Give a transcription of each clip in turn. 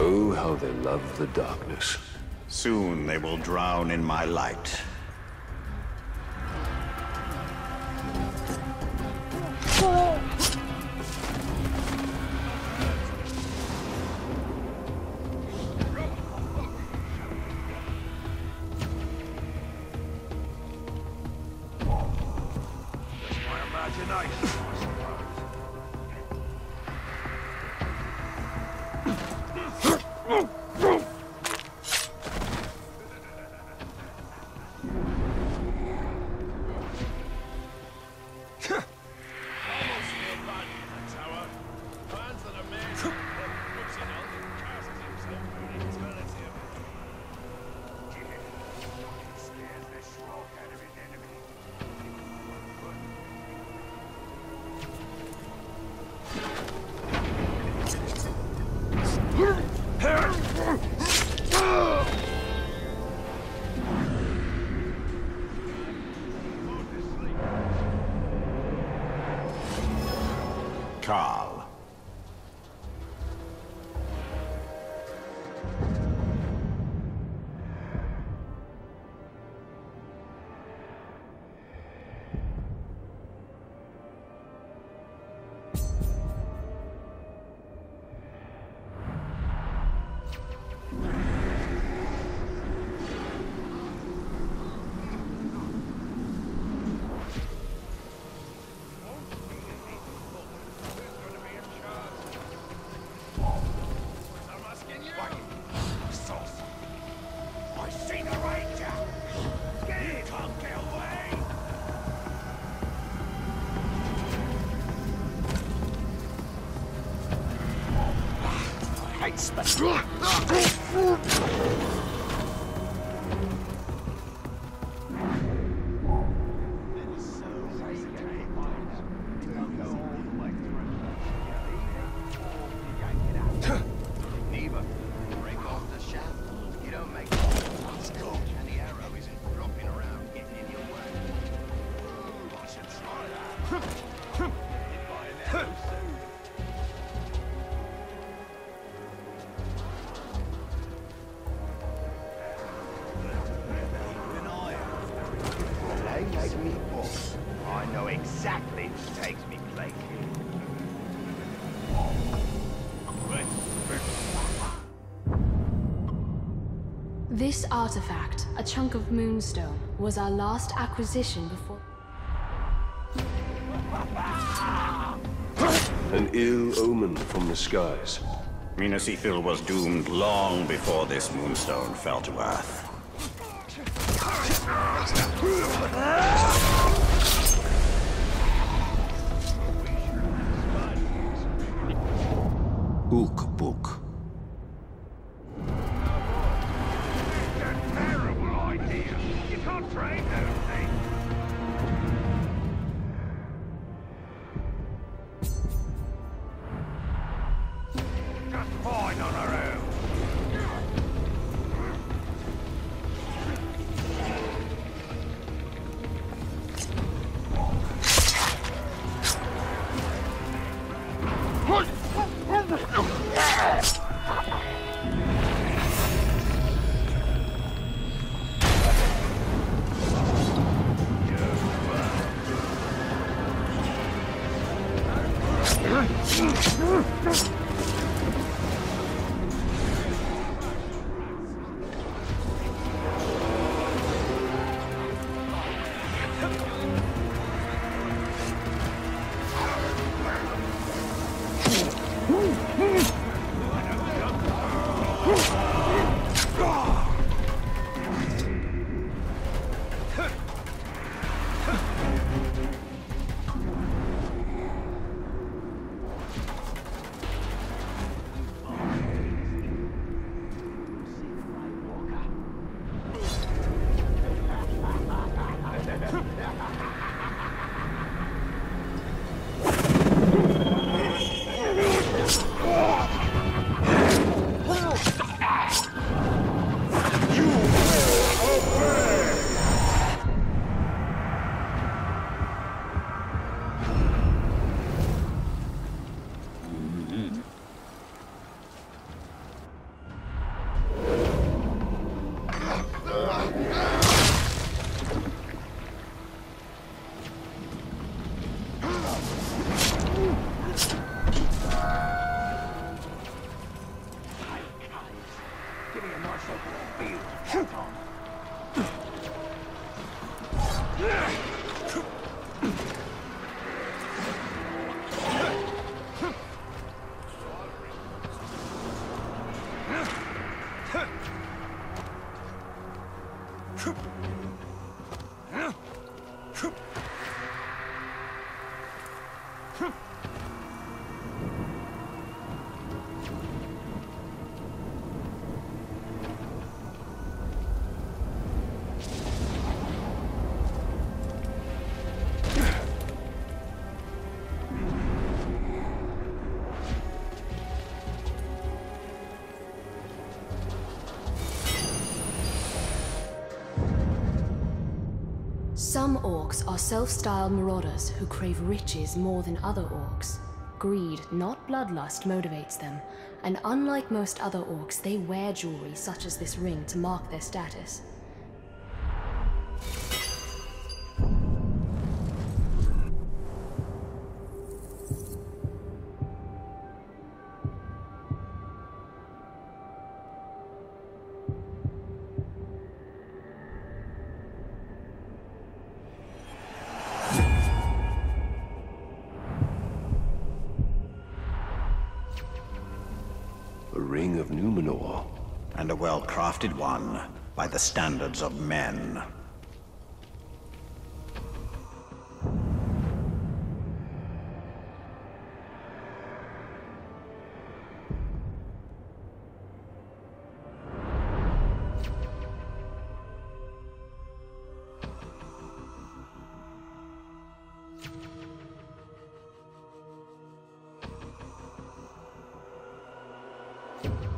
Oh, how they love the darkness. Soon they will drown in my light. Huh. Space. exactly takes me place. This artifact, a chunk of moonstone, was our last acquisition before... An ill omen from the skies. Minas Ithil was doomed long before this moonstone fell to Earth. Укпу. Some orcs are self-styled marauders who crave riches more than other orcs. Greed, not bloodlust, motivates them, and unlike most other orcs, they wear jewelry such as this ring to mark their status. The standards of men. Best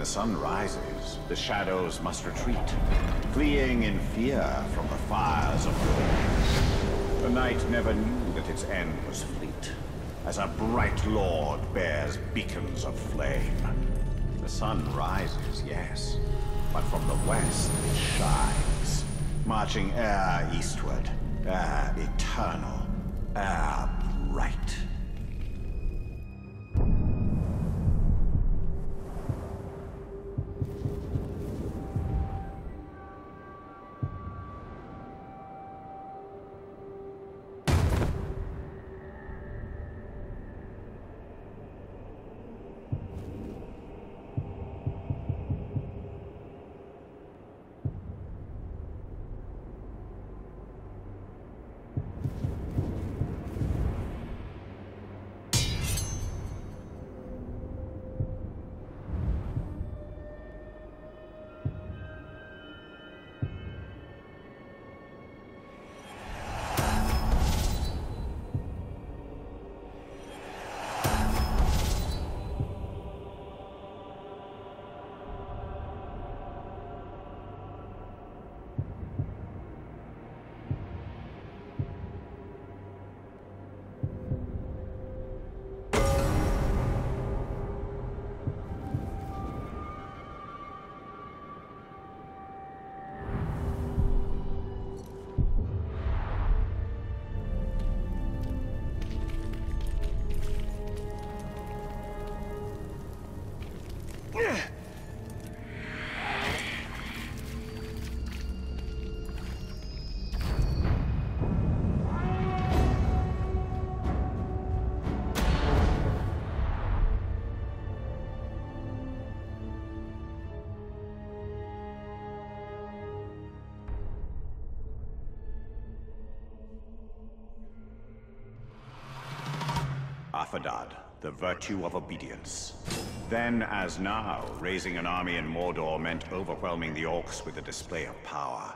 The sun rises, the shadows must retreat, fleeing in fear from the fires of war. The night never knew that its end was fleet, as a bright lord bears beacons of flame. The sun rises, yes, but from the west it shines, marching e'er eastward, e'er eternal, e'er bright. The virtue of obedience. Then, as now, raising an army in Mordor meant overwhelming the Orcs with a display of power.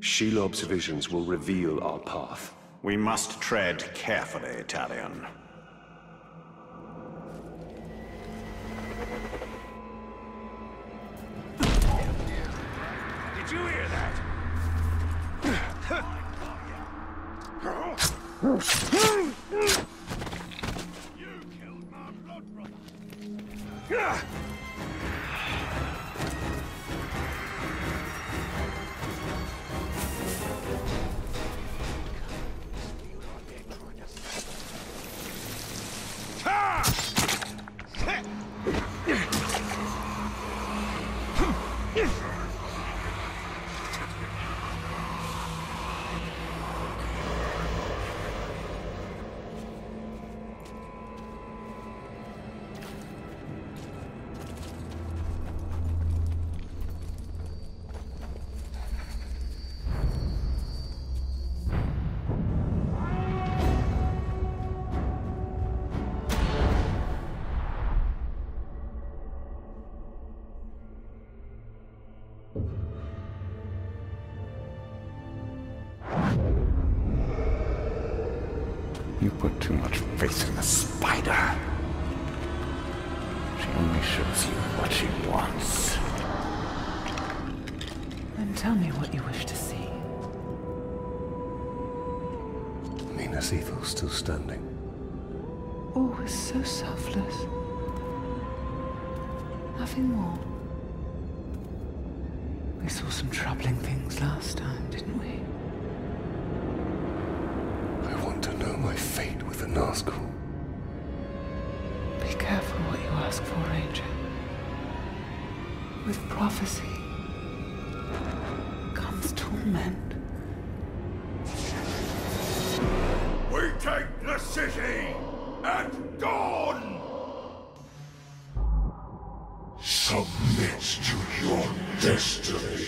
Shelob's visions will reveal our path. We must tread carefully, Talion. Ethel still standing. Oh, Always so selfless. Nothing more. We saw some troubling things last time, didn't we? I want to know my fate with the Nazgul. Be careful what you ask for, Ranger. With prophecy comes torment. Take the city at dawn! Submit to your destiny.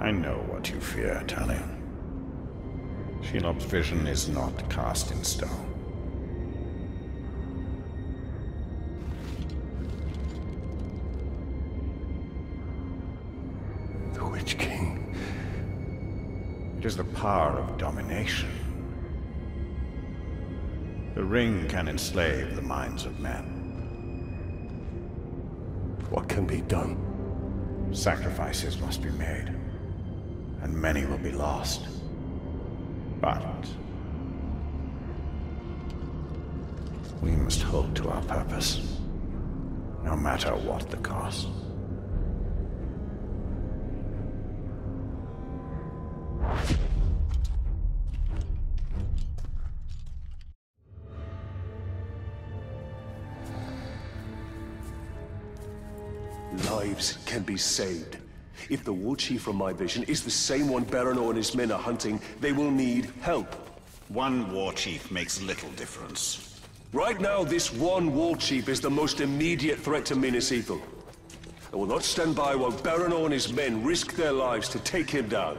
I know what you fear, Talion. Shelob's vision is not cast in stone. It is the power of domination. The ring can enslave the minds of men. What can be done? Sacrifices must be made, and many will be lost. But we must hold to our purpose, no matter what the cost. Be saved. If the war chief from my vision is the same one Baranor and his men are hunting, they will need help. One war chief makes little difference. Right now, this one war chief is the most immediate threat to Minas Ithil. I will not stand by while Baranor and his men risk their lives to take him down.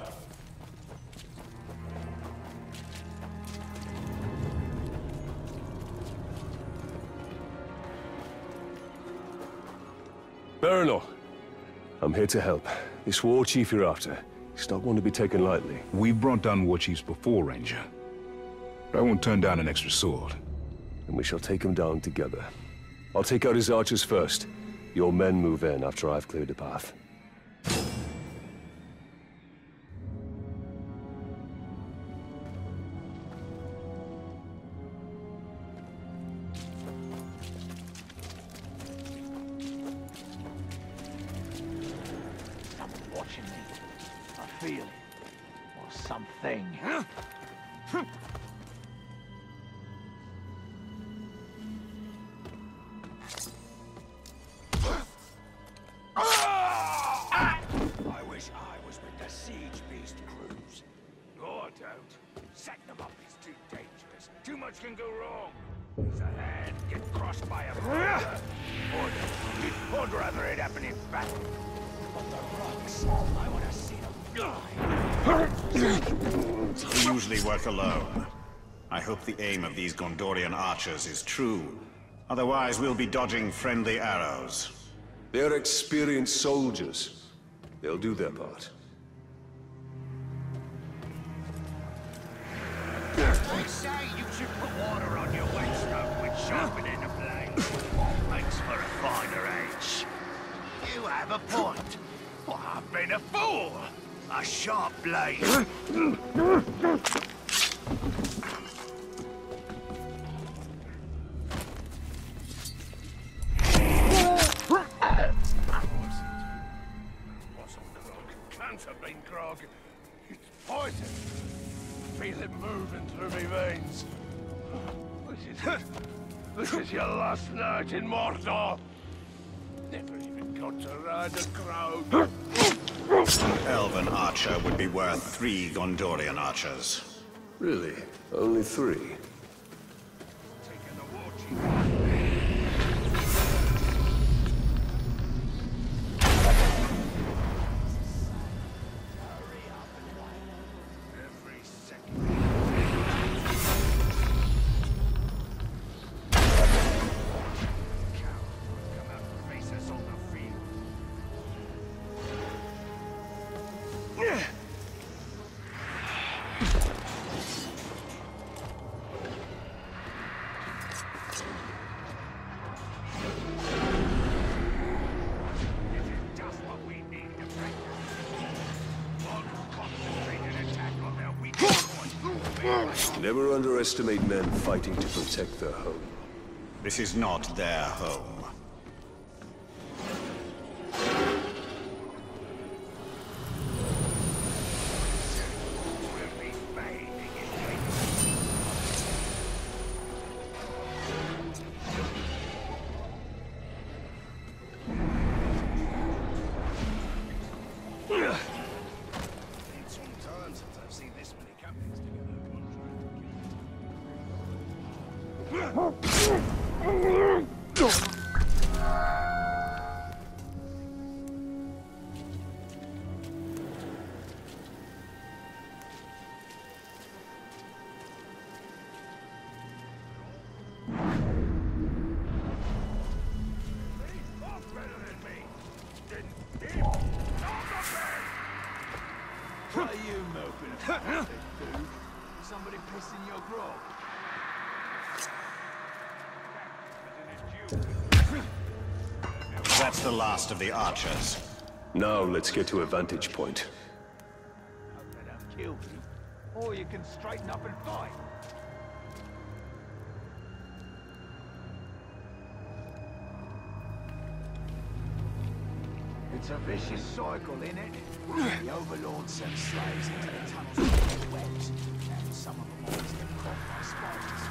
Baranor, I'm here to help. This war chief you're after, he's not one to be taken lightly. We've brought down war chiefs before, Ranger. But I won't turn down an extra sword. and we shall take him down together. I'll take out his archers first. Your men move in after I've cleared the path. Too much can go wrong. Lose a hand, gets crossed by a boulder. Or, I'd rather it happen in battle. But the rocks, I want to see them die. We usually work alone. I hope the aim of these Gondorian archers is true. Otherwise, we'll be dodging friendly arrows. They're experienced soldiers. They'll do their part. They say you should put water on your whetstone when sharpening a blade. Makes for a finer edge. You have a point. Well, I've been a fool. A sharp blade. Wasn't grog. Have been grog. It's poison. Feel it moving through me veins. This is... this is your last night in Mordor. Never even got to ride a crowd. An elven archer would be worth three Gondorian archers. Really? Only three? Never underestimate men fighting to protect their home. This is not their home. Moping about, big? Somebody pissing your grog? That's the last of the archers. Now let's get to a vantage point. Hope they don't kill you. Or you can straighten up and fight. It's a vicious cycle, innit? The overlords sends slaves into the tunnels of the webs, and some of them always get caught by spiders.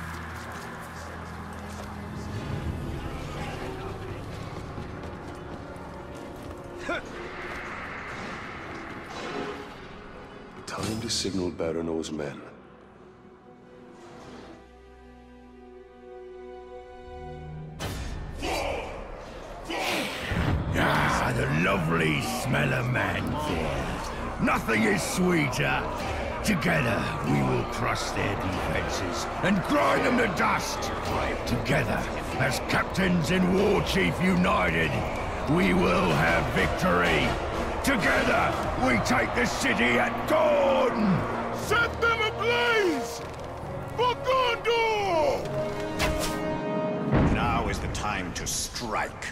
Time to signal Baran's men. The lovely smell of manfall. Nothing is sweeter. Together, we will crush their defenses and grind them to dust. Together, as captains and war chief united, we will have victory. Together, we take the city at dawn. Set them ablaze for Gondor! Now is the time to strike.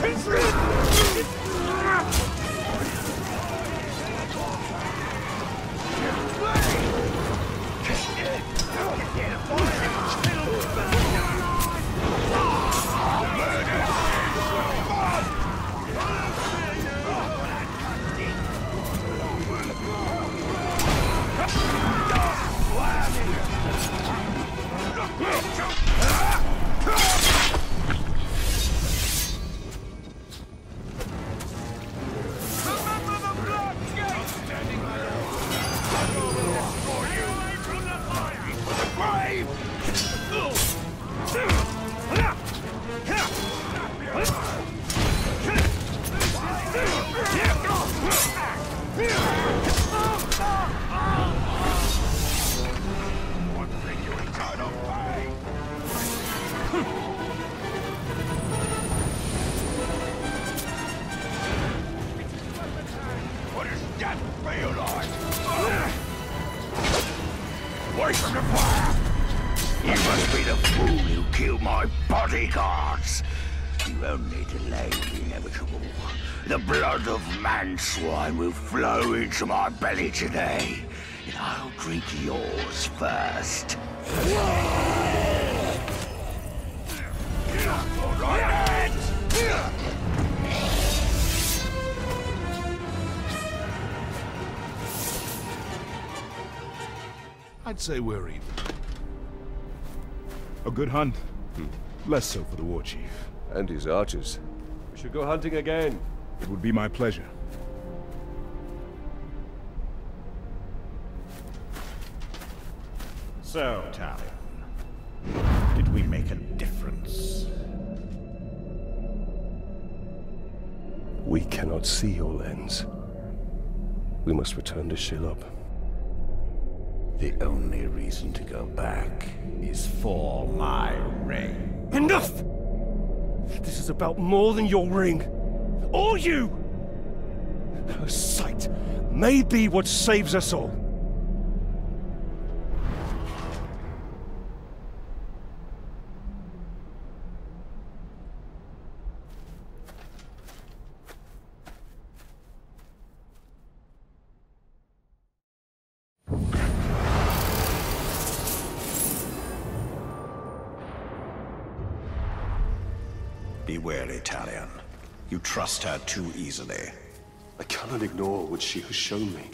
What of man-swine will flow into my belly today, and I'll drink yours first. I'd say we're even. A good hunt? Hmm. Less so for the war chief. And his archers. We should go hunting again. It would be my pleasure. So, Talion, did we make a difference? We cannot see your lens. We must return to Shelob. The only reason to go back is for my ring. Enough! This is about more than your ring. Or you! Her sight may be what saves us all. Be wary, Talion. You trust her too easily. I cannot ignore what she has shown me.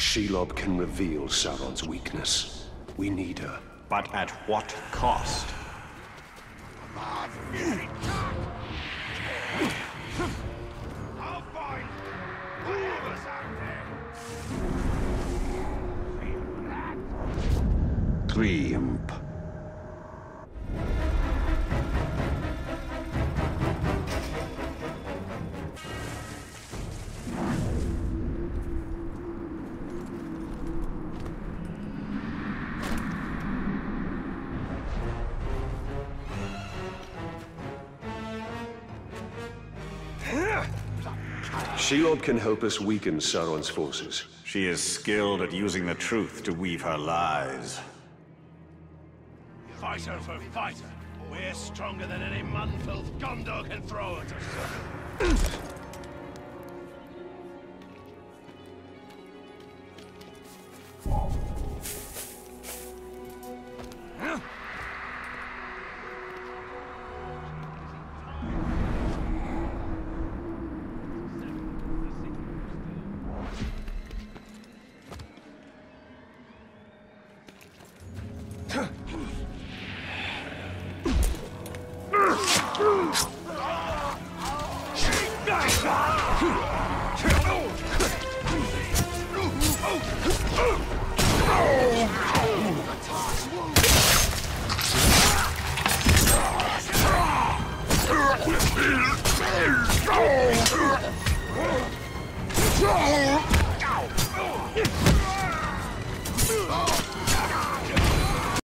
Shelob can reveal Sauron's weakness. We need her. But at what cost? I'll Shelob can help us weaken Sauron's forces. She is skilled at using the truth to weave her lies. Fighter for fighter. We're stronger than any manfilth Gondor can throw at us.